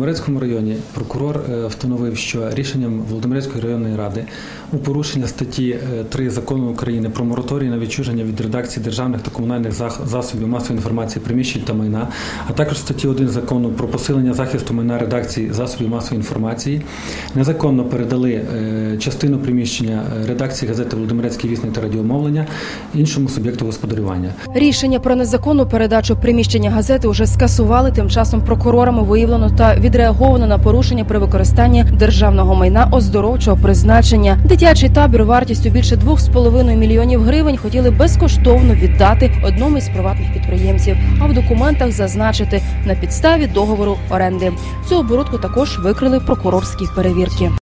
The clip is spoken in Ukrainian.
В Володимирецькому районі прокурор е, встановив, що рішенням Володимирецької районної ради у порушення статті е, 3 закону України про мораторій на відчуження від редакції державних та комунальних засобів масової інформації приміщень та майна, а також статті 1 закону про посилення захисту майна редакції засобів масової інформації, незаконно передали е, частину приміщення е, редакції газети Володимирецький вісник та радіомовлення іншому суб'єкту господарювання. Рішення про незаконну передачу приміщення газети вже скасували. Тим часом прокурорами виявлено та відреаговано на порушення при використанні державного майна оздоровчого призначення. Дитячий табір вартістю більше 2,5 мільйонів гривень хотіли безкоштовно віддати одному із приватних підприємців, а в документах зазначити на підставі договору оренди. Цю оборудку також викрили прокурорські перевірки.